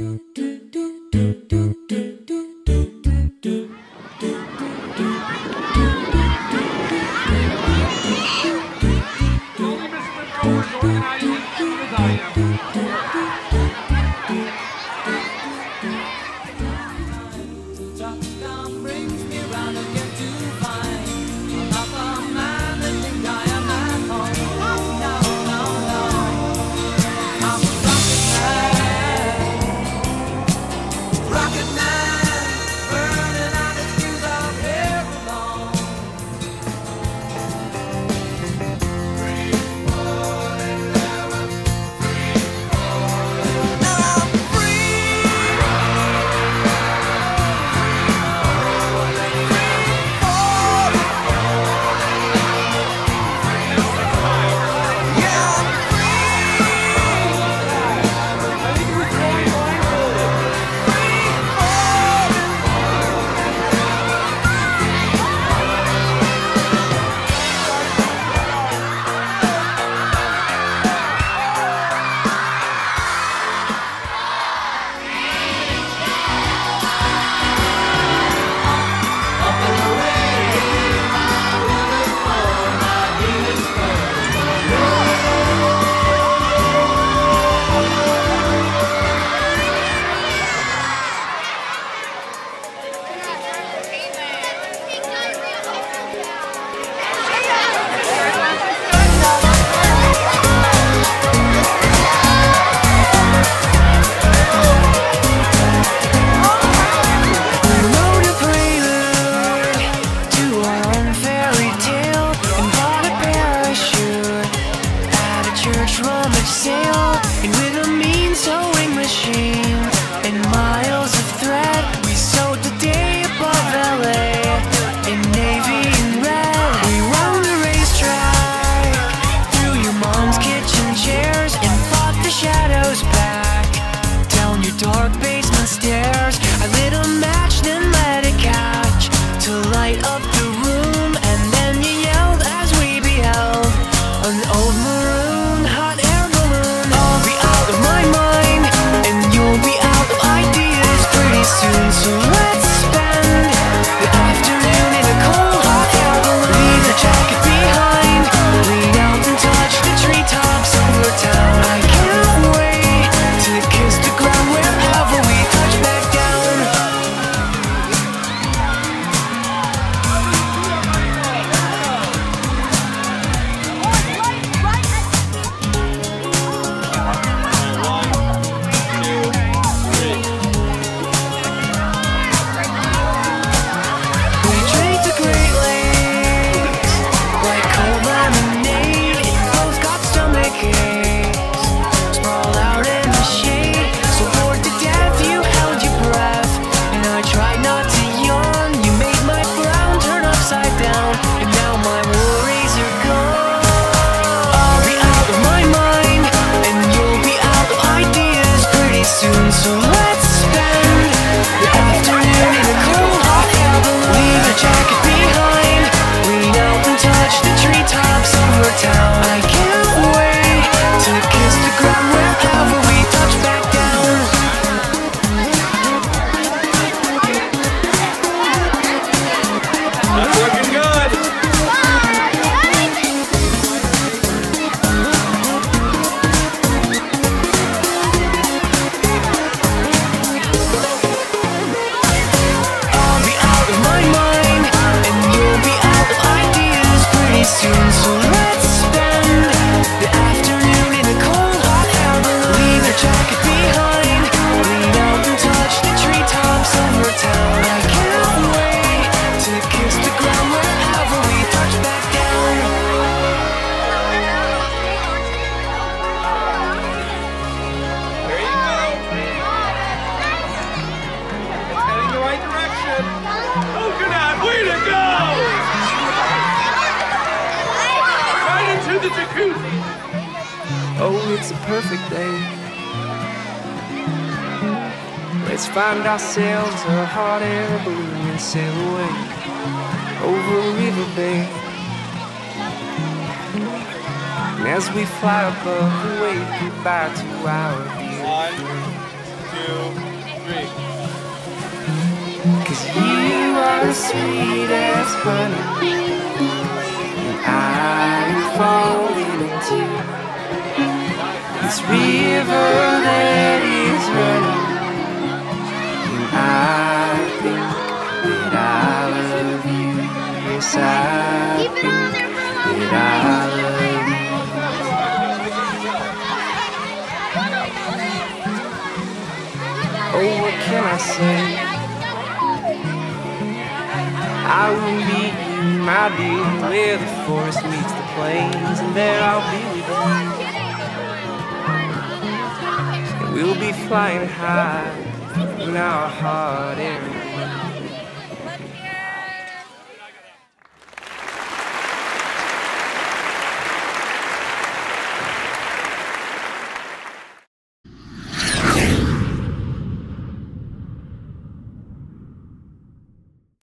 Oh, it's a perfect day. Let's find ourselves a hot air balloon and sail away over River Bay. And as we fly above the wave, goodbye to our One, two, three. Cause you are sweet as honey. This river that is running And I think that I love you Yes, I think that I love you Oh, what can I say? I will meet you, my dear, where the forest meets the plains, and there I'll be with you. We'll be flying high in our heart air.